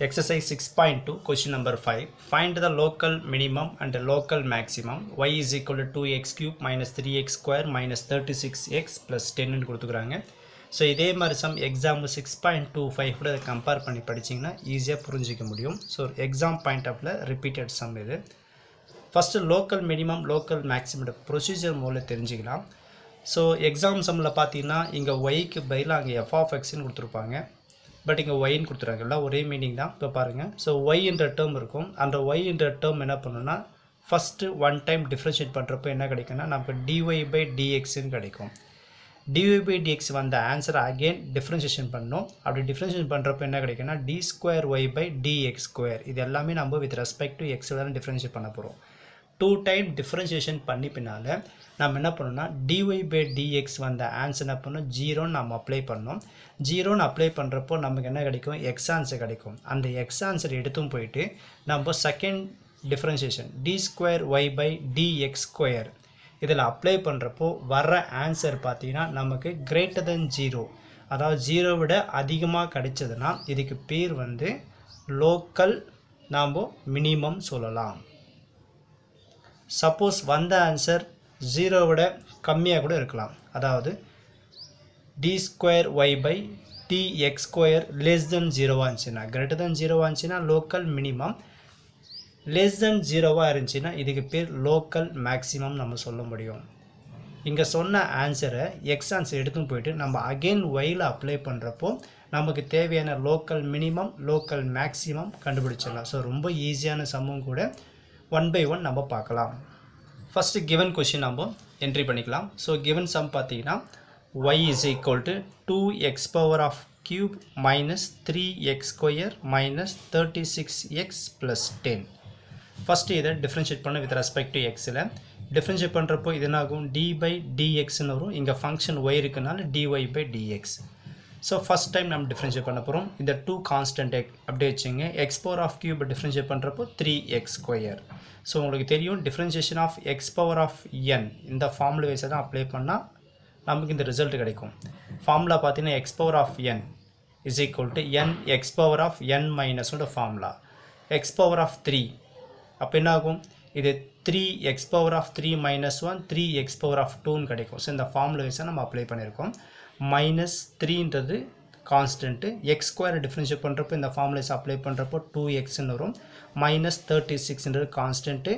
Exercise 6.2, question number 5. Find the local minimum and the local maximum. y is equal to 2x cube minus 3x square minus 36x plus 10 ன்னு கொடுத்துக்கிறாங்க. So இதே மாதிரி sum exam six point two five கூட அதை compare பண்ணி படிச்சிங்கன்னா ஈஸியாக புரிஞ்சிக்க முடியும். ஸோ எக்ஸாம் பாயிண்ட் ஆஃப்ல ரிப்பீட்டட் சம் இது. ஃபஸ்ட்டு லோக்கல் மினிமம் லோக்கல் மேக்ஸிமோட ப்ரொசீஜர் மூலம் தெரிஞ்சுக்கலாம். ஸோ எக்ஸாம் சம்மில் பார்த்தீங்கன்னா இங்கே ஒய்க்கு பதிலாக அங்கே எஃப் ஆஃப் எக்ஸ்ன்னு கொடுத்துருப்பாங்க. பட் இங்கே ஒய்ன்னு கொடுத்துருக்காங்க. எல்லாம் ஒரே மீனிங் தான். இப்போ பாருங்கள் ஸோ ஒய் என்ற டேர்ம் இருக்கும். அந்த ஒய் என்ற டேர்ம் என்ன பண்ணணும்னா ஃபஸ்ட்டு ஒன் டைம் டிஃப்ரென்ஷியேட் பண்ணுறப்போ என்ன கிடைக்குன்னா நமக்கு டிஒய் பை டிஎக்ஸ்ன்னு கிடைக்கும். டிஒய் பை டிஎக்ஸ் வந்த ஆன்சரை அகெயின் டிஃப்ரென்ஷியேஷன் பண்ணணும் அப்படி டிஃப்ரென்ஷியேட் பண்ணுறப்போ என்ன கிடைக்குன்னா D square Y by DX square இது எல்லாமே நம்ம வித் ரெஸ்பெக்ட் டு எக்ஸோட தான் டிஃப்ரென்ஷியேட் பண்ண போகிறோம் டூ டைம் டிஃப்ரென்ஷியேஷன் பண்ணி பின்னால் நம்ம என்ன பண்ணோம்னா டிஒய் பை டிஎக்ஸ் வந்த ஆன்சர் என்ன பண்ணோம் ஜீரோன்னு நம்ம அப்ளை பண்ணோம் ஜீரோன்னு அப்ளை பண்ணுறப்போ நமக்கு என்ன கிடைக்கும்? எக்ஸ் ஆன்சர் கிடைக்கும். அந்த எக்ஸ் ஆன்சர் எடுத்தும் போயிட்டு நம்ம second differentiation D square Y by DX square இதில் அப்ளை பண்ணுறப்போ வர்ற ஆன்சர் பார்த்திங்கன்னா நமக்கு கிரேட்டர் தென் ஜீரோ அதாவது ஜீரோ விட அதிகமாக கிடைச்சதுன்னா இதுக்கு பேர் வந்து லோக்கல் நாம் மினிமம் சொல்லலாம். சப்போஸ் வந்த ஆன்சர் ஜீரோவோட கம்மியாக கூட இருக்கலாம். அதாவது D square Y by D X square less than ஜீரோவாக இருந்துச்சுன்னா கிரேட்டர் தென் ஜீரோவாக இருந்துச்சுன்னா லோக்கல் மினிமம் லெஸ் தென் ஜீரோவாக இருந்துச்சுன்னா இதுக்கு பேர் லோக்கல் மேக்ஸிமம் நம்ம சொல்ல முடியும். இங்கே சொன்ன ஆன்சரை எக்ஸ் ஆன்சர் எடுத்துன்னு போயிட்டு நம்ம அகெயின் ஒயில் அப்ளை பண்ணுறப்போ நமக்கு தேவையான லோக்கல் மினிமம் லோக்கல் மேக்ஸிமம் கண்டுபிடிச்சிடலாம். ஸோ ரொம்ப ஈஸியான சம்மும் கூட ஒன் பை ஒன் நம்ம பார்க்கலாம். ஃபஸ்ட்டு கிவன் கொஷின் நம்ம என்ட்ரி பண்ணிக்கலாம். ஸோ கிவன் சம் பார்த்தீங்கன்னா Y is equal to two X power of cube minus three X square minus thirty six X plus ten first இதை டிஃப்ரென்ஷியேட் பண்ண with respect to எக்ஸில் differentiate பண்ணுறப்போ இது என்ன D by டிஎக்ஸ்னு வரும். இங்கே function Y இருக்குனால DY by DX so first time நம்ம டிஃப்ரென்ஷியேட் பண்ண போகிறோம் இந்த டூ கான்ஸ்டன்ட் எக் அப்படியே வச்சுங்க. X power of cube differentiate பண்ணுறப்போ த்ரீ எக்ஸ் ஸ்கொயர் ஸோ உங்களுக்கு தெரியும் differentiation of X power of N இந்த ஃபார்முலா வைஸை தான் அப்ளை பண்ணால் நமக்கு இந்த ரிசல்ட் கிடைக்கும். ஃபார்முலா பார்த்தீங்கன்னா X power of N is equal to N X power of N மைனஸோட formula X power of three அப்போ என்ன ஆகும் இது three X power of three minus one three X power of டூன்னு கிடைக்கும். ஸோ இந்த formula வைஸாக நம்ம அப்ளை பண்ணியிருக்கோம். மைனஸ் த்ரீன்றது கான்ஸ்டன்ட்டு எக்ஸ் ஸ்கொயர் டிஃப்ரென்ஷியேட் பண்ணுறப்போ இந்த ஃபார்முலேஸ் அப்ளை பண்ணுறப்போ டூ எக்ஸ்ன்னு வரும். மைனஸ் தேர்ட்டி சிக்ஸ்ன்றது கான்ஸ்டன்ட்டு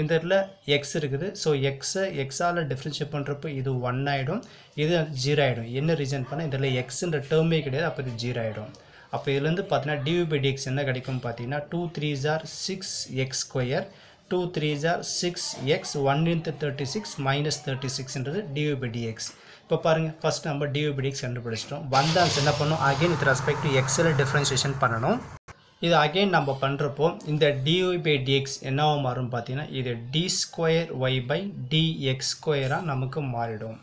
இந்த இடத்துல எக்ஸ் இருக்குது. ஸோ எக்ஸை எக்ஸால் டிஃப்ரென்ஷியேட் பண்ணுறப்போ இது ஒன் ஆகிடும் இது ஜீரோ ஆகிடும் என்ன ரீசன் பண்ணால் இந்த இடத்துல எக்ஸுன்ற டேர்மே கிடையாது. அப்போ இது ஜீரோ ஆகிடும் அப்போ இதுலேருந்து பார்த்தீங்கன்னா டிவி பை டிஎக்ஸ் என்ன கிடைக்கும் பார்த்தீங்கன்னா two three jar six X square two three jar six X one into thirty six minus thirty சிக்ஸ்ன்றது TV by dx இப்போ பாருங்கள் ஃபஸ்ட் நம்ம டியூபிடிக்ஸ் கண்டுபிடிச்சிட்டோம். வந்த என்ன பண்ணணும் அகைன் வித் ரெஸ்பெக்ட் டு எக்ஸில் டிஃப்ரென்ஷியேஷன் பண்ணணும். இது அகைன் நம்ம பண்ணுறப்போ இந்த டியூ பை டிஎக்ஸ் என்னவாக மாறும் பார்த்தீங்கன்னா இது D square Y by DX ஸ்கொயராக நமக்கு மாறிடும்.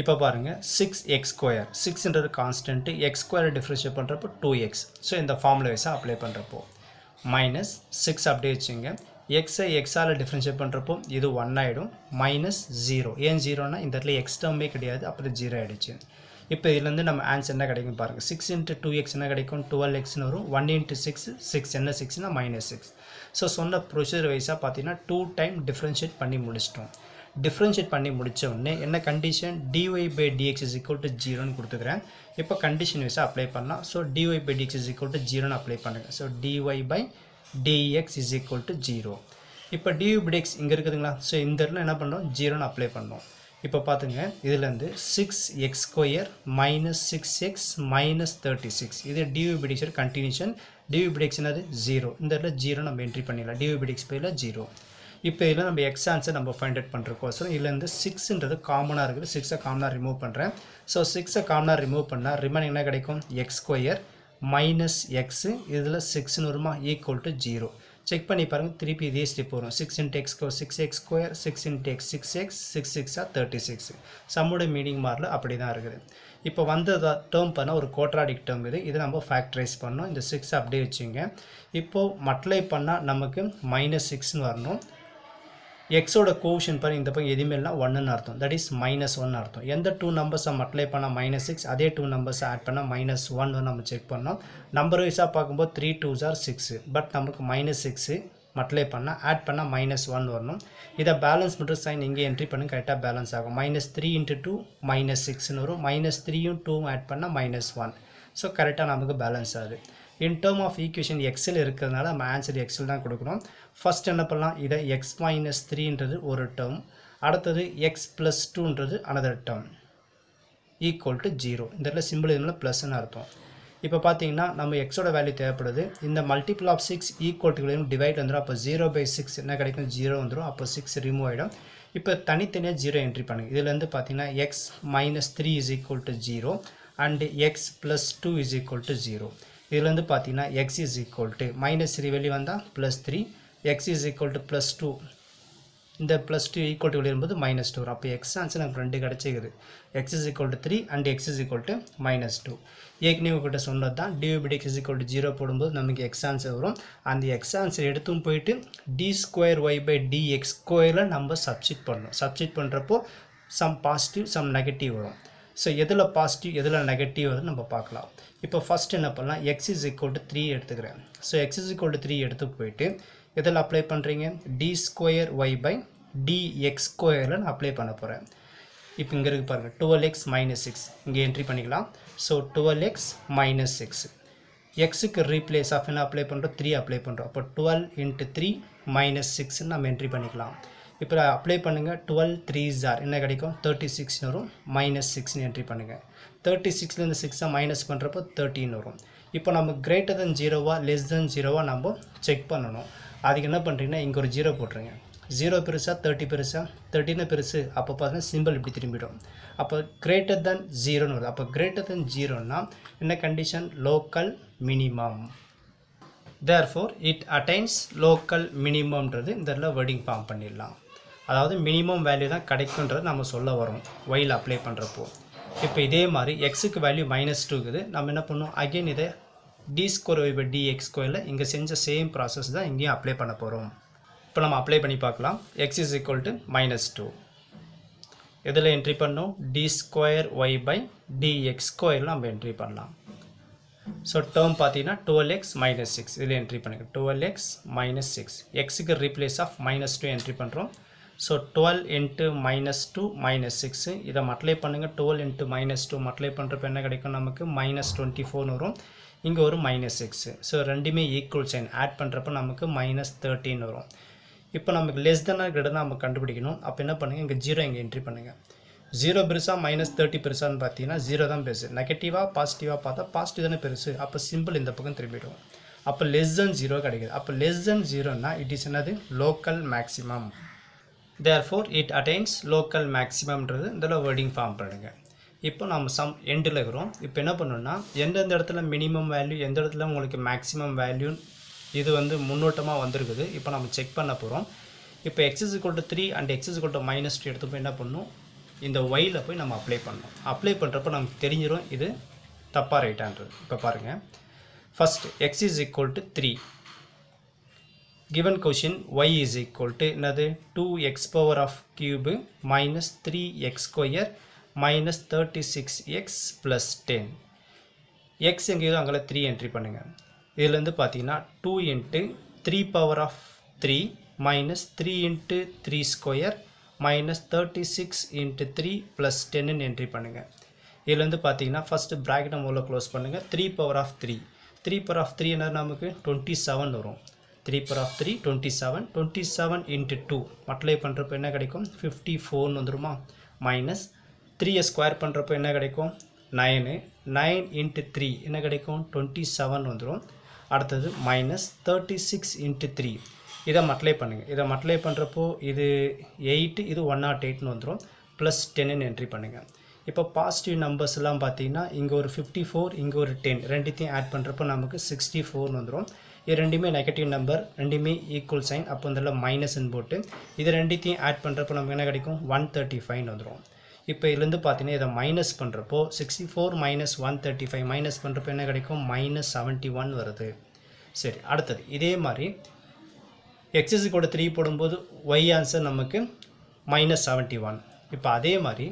இப்போ பாருங்கள் சிக்ஸ் எக்ஸ் ஸ்கொயர் சிக்ஸ்ன்றது கான்ஸ்டன்ட்டு எக்ஸ் ஸ்கொயர் டிஃப்ரென்ஷியேட் பண்ணுறப்போ டூ எக்ஸ் ஸோ இந்த ஃபார்முலா வைஸாக அப்ளை பண்ணுறப்போ மைனஸ் சிக்ஸ் அப்படியே வச்சுங்க. எக்ஸை எக்ஸால் டிஃப்ரென்ஷியேட் பண்ணுறப்போ இது ஒன் ஆகிடும் மைனஸ் ஜீரோ ஏன் ஜீரோனா இந்த இடத்துல எக்ஸ் டேர்மே கிடையாது. அப்புறம் ஜீரோ ஆகிடுச்சு இப்போ இதுலேருந்து நம்ம ஆன்சர் என்ன கிடைக்கும் பாருங்கள் சிக்ஸ் இன்ட்டு டூ எக்ஸ் என்ன கிடைக்கும்? டுவெல் எக்ஸ்னு வரும். ஒன் இன்ட்டு சிக்ஸ் சிக்ஸ் என்ன சிக்ஸ்னா மைனஸ் சிக்ஸ் ஸோ சொன்ன ப்ரொசீஜர் வைஸாக பார்த்தீங்கன்னா டூ டைம் டிஃப்ரென்ஷியேட் பண்ணி முடிச்சிட்டோம். டிஃப்ரென்ஷியேட் பண்ணி முடித்த உடனே என்ன condition DY by DX is equal to ஜீரோன்னு கொடுத்துக்கிறேன். இப்போ கண்டிஷன் வைஸாக அப்ளை பண்ணலாம். So DY by DX is equal to ஜீரோன்னு அப்ளை பண்ணுங்கள் so DY by DX is equal to zero இப்போ டியூ பை இங்கே இருக்குதுங்களா? ஸோ இந்த இடத்துல என்ன பண்ணுறோம் ஜீரோன்னு அப்ளை பண்ணோம். இப்போ பார்த்துங்க இதுலேருந்து six X square minus six X minus thirty six இது டியூ கண்டினியூஷன் டியூ என்னது? ஜீரோ இந்த இடத்துல ஜீரோ நம்ம என்ட்ரி பண்ணிடலாம். டியூ பை பேரில் ஜீரோ இப்போ இதில் நம்ம எக்ஸ் ஆன்சர் நம்ம ஃபைண்ட் அவுட் பண்ணுறக்கோசரம் இதுலேருந்து சிக்ஸ்ன்றது காமனாக இருக்குது. சிக்ஸை காமனாக ரிமூவ் பண்ணுறேன் ஸோ சிக்ஸை காமனாக ரிமூவ் பண்ணால் ரிமைனிங் என்ன கிடைக்கும்? எக்ஸ் ஸ்கொயர் மைனஸ் எக்ஸு இதில் சிக்ஸ்னு வருமா ஈக்குவல் டு ஜீரோ செக் பண்ணி பாருங்கள் திருப்பி இதே ஸ்டெப் வரும். Six into x six x square six into x six x six சிக்ஸாக thirty six சம்மோட மீனிங் மாரில் அப்படி தான் இருக்குது. இப்போ வந்த டேர்ம் பண்ணால் ஒரு கோட்ராடிக் டேர்ம் இது. இதை நம்ம ஃபேக்டரைஸ் பண்ணோம். இந்த சிக்ஸ் அப்படியே வச்சுங்க. இப்போது மட்லை பண்ணால் நமக்கு மைனஸ் சிக்ஸ்னு வரணும். எக்ஸோட கோஷன் பாருங்க இந்த பக்கம் எதுவுமே இல்லை ஒன்றுன்னு அர்த்தம். தட் இஸ் மைனஸ் ஒன் அர்த்தம். எந்த டூ நம்பர்ஸை மல்டிப்ளை பண்ணால் மைனஸ் சிக்ஸ் அதே டூ நம்பர்ஸை ஆட் பண்ணால் மைனஸ் ஒன் நம்ம செக் பண்ணோம். நம்பர் வைஸாக பார்க்கும்போது த்ரீ டூ ஜார் சிக்ஸு பட் நமக்கு மைனஸ் சிக்ஸு மல்டிப்ளை பண்ணால் ஆட் பண்ணால் மைனஸ் ஒன் வரணும். இதை பேலன்ஸ் மட்டும் சைன் இங்கே என்ட்ரி பண்ணுங்க கரெக்டாக பேலன்ஸ் ஆகும். Minus three into two minus சிக்ஸ்னு வரும். மைனஸ் த்ரீயும் டூவும் ஆட் பண்ணால் மைனஸ் ஒன் ஸோ கரெக்டாக நமக்கு பேலன்ஸ் ஆகுது. இன் டேர்ம் ஆஃப் ஈக்குவேஷன் எக்ஸில் இருக்கிறதுனால நம்ம ஆன்சர் எக்ஸில் தான் கொடுக்குறோம். ஃபர்ஸ்ட் என்ன பண்ணலாம்? இதை எக்ஸ் மைனஸ் த்ரீன்றது ஒரு டேர்ம் அடுத்தது x plus டூன்றது another term equal to zero இந்த இடத்துல சிம்பிள் இதனால ப்ளஸ்ன்னு அர்த்தம். இப்போ பார்த்தீங்கன்னா நம்ம எக்ஸோட வேல்யூ தேவைப்படுது. இந்த multiple of six equal to divide வந்துடும் அப்போ ஜீரோ பை சிக்ஸ் என்ன கிடைக்கும்? ஜீரோ வந்துடும் அப்போ சிக்ஸ் ரிமூவ் ஆகிடும் இப்போ தனித்தனியாக ஜீரோ என்ட்ரி பண்ணுங்க. இதுலேருந்து பார்த்தீங்கன்னா x minus three is equal to zero and x plus two is equal to zero இதுலேருந்து பார்த்தீங்கன்னா x is equal to minus three வெளியே வந்தால் plus three x is equal to plus two இந்த plus two equal to வெளியும்போது minus two அப்போ x answer நமக்கு ரெண்டு கிடச்சிக்குது x is equal to three and x is equal to minus two ஏற்கனவே உங்கள்கிட்ட சொன்னது தான் டிவிபிடி x is equal to zero போடும்போது நமக்கு எக்ஸ் ஆன்சர் வரும். அந்த எக்ஸ் ஆன்சர் எடுத்தும் போயிட்டு d square y by d x ஸ்கொயரில் நம்ம சப்ஸ்டிட் பண்ணணும். சப்ஸ்டிட் பண்ணுறப்போ சம் பாசிட்டிவ் சம் நெகட்டிவ் வரும். ஸோ எதில் பாசிட்டிவ் எதில் நெகட்டிவ் வருது நம்ம பார்க்கலாம். இப்போ ஃபஸ்ட் என்ன பண்ணலாம்? X is equal to three எடுத்துக்கிறேன். So x is equal to three எடுத்து போயிட்டு எதில் அப்ளை பண்ணுறீங்க d square y by d x ஸ்கொயரில் நான் அப்ளை பண்ண போகிறேன் இப்போ இங்கே இருக்குது பாருங்கள் டுவெல் எக்ஸ் மைனஸ் சிக்ஸ் இங்கே என்ட்ரி பண்ணிக்கலாம். So twelve X minus six எக்ஸுக்கு ரீப்ளேஸ் ஆஃப் என்ன அப்ளை பண்ணுறோம் த்ரீ அப்ளை பண்ணுறோம் அப்போ டுவெல் இன்ட்டு த்ரீ மைனஸ் சிக்ஸ்ன்னு நம்ம என்ட்ரி பண்ணிக்கலாம். இப்போ அப்ளை பண்ணுங்கள் டுவெல் த்ரீ ஜார் என்ன கிடைக்கும்? தேர்ட்டி சிக்ஸ்னு வரும். மைனஸ் சிக்ஸ்னு என்ட்ரி பண்ணுங்கள் தேர்ட்டி சிக்ஸ்லேருந்து சிக்ஸாக மைனஸ் பண்ணுறப்போ தேர்ட்டின்னு வரும். இப்போ நம்ம கிரேட்டர் தென் ஜீரோவா லெஸ் தென் ஜீரோவா நம்ம செக் பண்ணணும். அதுக்கு என்ன பண்ணுறீங்கன்னா இங்கே ஒரு ஜீரோ போட்டுருங்க. ஜீரோ பெருசாக தேர்ட்டி பெருசாக தேர்ட்டின்னு பெருசு அப்போ பார்த்தீங்கன்னா சிம்பிள் இப்படி திரும்பிடும். அப்போ கிரேட்டர் தென் ஜீரோன்னு வருது அப்போ கிரேட்டர் தென் ஜீரோன்னா என்ன condition local minimum therefore it attains local மினிமம்ன்றது இந்த வேர்டிங் ஃபார்ம் பண்ணிடலாம். அதாவது மினிமம் வேல்யூ தான் கிடைக்குன்றது நம்ம சொல்ல வரோம் ஒயில் அப்ளை பண்ணுறப்போ இப்போ இதே மாதிரி எக்ஸுக்கு வேல்யூ மைனஸ் டூக்குது நம்ம என்ன பண்ணோம் அகைன் இதை d square y by d x ஸ்கொயரில் இங்கே செஞ்ச சேம் ப்ராசஸ் தான் இங்கேயும் அப்ளை பண்ண போகிறோம் இப்போ நம்ம அப்ளை பண்ணி பார்க்கலாம். X is equal to minus two இதில் என்ட்ரி பண்ணோம்? D square y by d x ஸ்கொயரில் நம்ம என்ட்ரி பண்ணலாம். ஸோ டேர்ம் பார்த்தீங்கன்னா டுவெல் எக்ஸ் மைனஸ் சிக்ஸ் இதில் என்ட்ரி பண்ணுங்க. டுவெல் எக்ஸ் மைனஸ் சிக்ஸ் எக்ஸுக்கு replace of minus two entry பண்ணுறோம் so twelve into minus two minus six இதை multiply பண்ணுங்கள் twelve into minus two multiply பண்ணுறப்ப என்ன கிடைக்கும் நமக்கு? மைனஸ் டுவெண்ட்டி ஃபோர்னு வரும். இங்கே ஒரு மைனஸ் சிக்ஸு ஸோ ரெண்டுமே ஈக்குவல் சைன் ஆட் பண்ணுறப்ப நமக்கு மைனஸ் தேர்ட்டின் வரும். இப்போ நமக்கு லெஸ் தென்னாக கிட்ட நம்ம கண்டுபிடிக்கணும். அப்போ என்ன பண்ணுங்கள் இங்கே ஜீரோ இங்கே என்ட்ரி பண்ணுங்கள் ஜீரோ பெருசா மைனஸ் தேர்ட்டி பெருசான்னு பார்த்தீங்கன்னா ஜீரோ தான் பெருசு. நெகட்டிவாக பாசிட்டிவாக பார்த்தா பாசிட்டிவ் தானே பெருசு. அப்போ சிம்பிள் இந்த பக்கம் திரும்பிடும். அப்போ லெஸ் தென் ஜீரோ கிடைக்குது. அப்போ லெஸ் தென் ஜீரோனா இட் இஸ் என்னது? Local maximum therefore it attains local மேக்ஸிமம்ன்றது இதில் வேர்டிங் ஃபார்ம் பண்ணுங்க இப்போ நம்ம சம் எண்டில் இருக்கிறோம். இப்போ என்ன பண்ணணும்னா எந்தெந்த இடத்துல மினிமம் வேல்யூ எந்த இடத்துல உங்களுக்கு மேக்ஸிமம் வேல்யூ இது வந்து முன்னோட்டமாக வந்திருக்குது இப்போ நம்ம செக் பண்ண போகிறோம் இப்போ x is equal three and x is equal to minus two எடுத்து போய் என்ன பண்ணணும் இந்த ஒயில் போய் நம்ம அப்ளை பண்ணணும். அப்ளை பண்ணுறப்போ நமக்கு தெரிஞ்சிடும் இது தப்பாக ரைட்டான்றது இப்போ பாருங்கள் first x is equal to three given question y is equal to என்னது? 2x power of cube minus 3x square minus 36x plus 10 x எங்கேயோ அங்கே த்ரீ என்ட்ரி பண்ணுங்கள் இதுலேருந்து பார்த்தீங்கன்னா two into three power of three minus three into three square minus thirty six into three plus ten entry பண்ணுங்கள் இதுலேருந்து பார்த்தீங்கன்னா first bracket நம்ம close பண்ணுங்கள் three power of three three power of three என்ன நமக்கு? டுவெண்ட்டி செவன் வரும். Three power of three twenty seven twenty seven into two multiply பண்ணுறப்போ என்ன கிடைக்கும்? ஃபிஃப்டி ஃபோர்னு வந்துருமா? மைனஸ் த்ரீயை ஸ்கொயர் பண்ணுறப்போ என்ன கிடைக்கும்? நைனு நைன் இன்ட்டு த்ரீ என்ன கிடைக்கும்? டுவெண்ட்டி செவன் வந்துடும் அடுத்தது minus thirty six into three இதை மல்டிப்ளை பண்ணுங்கள் இதை மல்டிப்ளை பண்ணுறப்போ இது எயிட்டு இது ஒன் oh நாட் எயிட்னு வந்துடும் ப்ளஸ் டென்னு என்ட்ரி பண்ணுங்கள் இப்போ பாசிட்டிவ் நம்பர்ஸ் எல்லாம் பார்த்தீங்கன்னா இங்கே ஒரு ஃபிஃப்டி ஃபோர் இங்கே ஒரு டென் ரெண்டுத்தையும் ஆட் பண்ணுறப்போ நமக்கு சிக்ஸ்டி ஃபோர்னு வந்துடும் இது ரெண்டுமே நெகட்டிவ் நம்பர் ரெண்டுமே ஈக்குவல் சைன் அப்போ இதில் மைனஸ்ன்னு போட்டு இது ரெண்டுத்தையும் ஆட் பண்ணுறப்போ நமக்கு என்ன கிடைக்கும்? ஒன் தேர்ட்டி ஃபைவ்னு வந்துடும் இப்போ இதுலேருந்து பார்த்தீங்கன்னா இதை மைனஸ் பண்ணுறப்போ sixty four minus one thirty five minus பண்ணுறப்போ என்ன கிடைக்கும்? மைனஸ் செவன்ட்டி ஒன் வருது. சரி அடுத்தது. இதே மாதிரி எக்ஸஸு கூட த்ரீ போடும்போது ஒய் ஆன்சர் நமக்கு மைனஸ் செவன்ட்டி ஒன் இப்போ அதே மாதிரி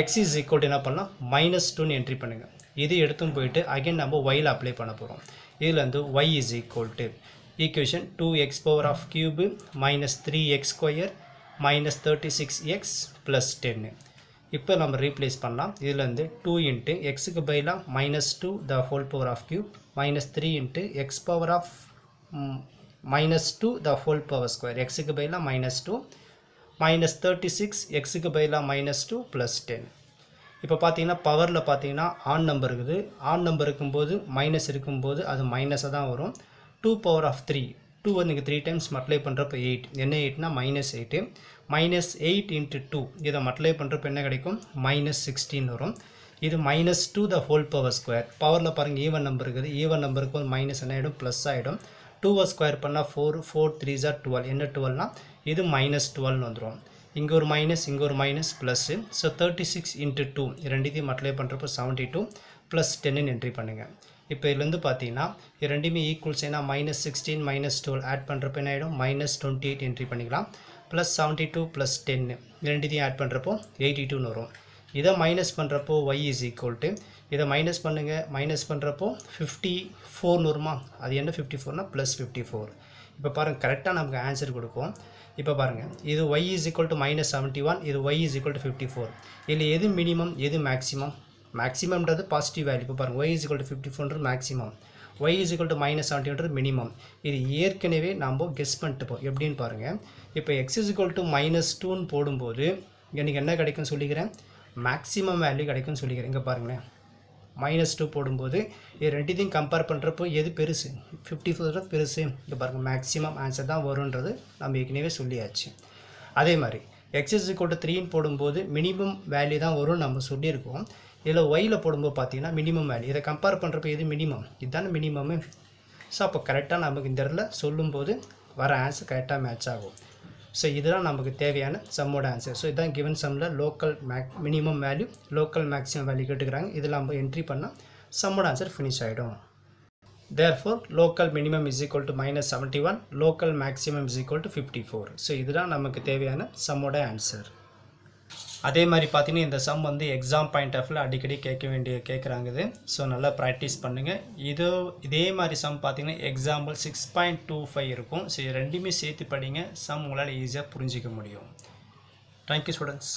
எக்ஸ் இஸ் ஈக்குவல் என்ன பண்ணலாம்? மைனஸ் டூன்னு என்ட்ரி பண்ணுங்கள் இது எடுத்தும் போயிட்டு அகைன் நம்ம ஒயில் அப்ளை பண்ண போகிறோம் இதில் வந்து y is equal to equation two x power of cube minus three x square minus thirty six x plus டென்னு இப்போ நம்ம ரீப்ளேஸ் பண்ணலாம். இதில் வந்து டூ இன்ட்டு எக்ஸுக்கு பதிலாக minus two the whole power of cube minus three into x power of minus two the whole power square எக்ஸுக்கு பதிலாக minus two minus thirty six எக்ஸுக்கு பதிலாக மைனஸ் டூ ப்ளஸ் டென் இப்போ பார்த்தீங்கன்னா பவரில் பார்த்தீங்கன்னா ஆன் நம்பர் இருக்குது. ஆன் நம்பர் இருக்கும்போது மைனஸ் இருக்கும்போது அது மைனஸாக தான் வரும். Two power of three two வந்து நீங்கள் த்ரீ டைம்ஸ் மல்டிப்ளை பண்ணுறப்ப எயிட் என்ன எயிட்னா minus eight minus eight into two இதை மல்டிப்ளை பண்ணுறப்ப என்ன கிடைக்கும்? மைனஸ் சிக்ஸ்டீன் வரும். இது minus two the whole power square பவரில் பாருங்கள் ஈவன் நம்பர் இருக்குது. ஈவன் நம்பருக்கு வந்து மைனஸ் என்ன ஆகிடும் ப்ளஸ் ஆகிடும் டூவை ஸ்கொயர் பண்ணால் ஃபோர் ஃபோர் த்ரீ ஜார் டுவெல் என்ன டுவெல்னா இது மைனஸ் டுவெல்னு வந்துடும் இங்கே ஒரு மைனஸ் இங்கே ஒரு minus plus so thirty six into two ரெண்டுத்தையும் மல்டிப்ளை பண்ணுறப்போ செவன்ட்டி டூ ப்ளஸ் டென்னு என்ட்ரி பண்ணுங்கள் இப்போ இதுலேருந்து பார்த்தீங்கன்னா இது ரெண்டுமே ஈக்குவல்ஸ் ஏன்னா minus sixteen minus twelve add பண்ணுறப்ப என்ன ஆகிடும் மைனஸ் டுவெண்ட்டி எயிட் என்ட்ரி பண்ணிக்கலாம். ப்ளஸ் செவன்ட்டி டூ ப்ளஸ் டென்னு ரெண்டுத்தையும் ஆட் பண்ணுறப்போ எயிட்டி டூன்னு வரும். இதை மைனஸ் பண்ணுறப்போ ஒய் இஸ் ஈக்குவல் டு இதை மைனஸ் பண்ணுங்கள் மைனஸ் பண்ணுறப்போ ஃபிஃப்டி ஃபோர்னு வருமா? அது என்ன ஃபிஃப்டி ஃபோர்னால் ப்ளஸ் ஃபிஃப்டி ஃபோர் இப்போ பாருங்கள் கரெக்டாக நமக்கு ஆன்சர் கொடுக்கும். இப்போ பாருங்கள் இது y is equal to minus seventy one இது y is equal to fifty four இதில் எது மினிமம் எது மேக்ஸிமம் மேக்ஸிமம்ன்றது பாசிட்டிவ் வேல்யூ இப்போ பாருங்கள் y is equal to fifty ஃபோர்ன்றது maximum y is equal to minus செவன்ட்டின்றது minimum இது ஏற்கனவே நம்ம கெஸ் பண்ணிட்டு போ எப்படின்னு பாருங்கள் இப்போ x is equal to minus டூன்னு போடும்போது எனக்கு என்ன கிடைக்கும்னு சொல்லிக்கிறேன்? மேக்ஸிமம் வேல்யூ கிடைக்கும்னு சொல்லிக்கிறேன். இங்கே பாருங்களேன். மைனஸ் டூ போடும்போது இது ரெண்டுத்தையும் கம்பேர் பண்ணுறப்போ எது பெருசு? ஃபிஃப்டி ஃபோர் பெருசு. இங்கே பாருங்கள் மேக்ஸிமம் ஆன்சர் தான் வருன்றது நம்ம ஏற்கனவே சொல்லியாச்சு. அதே மாதிரி எக்ஸஸ் ஈக்குவல் த்ரீன்னு போடும்போது மினிமம் வேல்யூ தான் வரும்னு நம்ம சொல்லியிருக்கோம். இதில் ஒயில் போடும்போது பார்த்தீங்கன்னா மினிமம் வேல்யூ இதை கம்பேர் பண்ணுறப்போ எது மினிமம் இதுதானே மினிமமு ஸோ அப்போ கரெக்டாக நமக்கு இந்த இடத்துல சொல்லும்போது வர ஆன்சர் கரெக்டாக மேட்ச் ஆகும். ஸோ இதெல்லாம் நமக்கு தேவையான சம்மோட ஆன்சர் ஸோ இதுதான் கிவன் சம்மில் local max minimum value local maximum value கேட்டுக்கிறாங்க. இதில் நம்ம என்ட்ரி பண்ணால் சம்மோட ஆன்சர் ஃபினிஷ் ஆகிடும் therefore local minimum is equal to minus 71 local maximum is equal to 54 so இதுதான் நமக்கு தேவையான சம்மோட ஆன்சர் அதே மாதிரி பார்த்தீங்கன்னா இந்த சம் வந்து எக்ஸாம் பாயிண்ட் ஆஃப்ல அடிக்கடி கேட்க வேண்டிய கேட்குறாங்க இது ஸோ நல்லா ப்ராக்டிஸ் பண்ணுங்கள் இதோ இதே மாதிரி சம் பார்த்தீங்கன்னா example six point two five இருக்கும் ஸோ ரெண்டுமே சேர்த்து படிங்க. சம் உங்களால் ஈஸியாக புரிஞ்சிக்க முடியும். Thank you students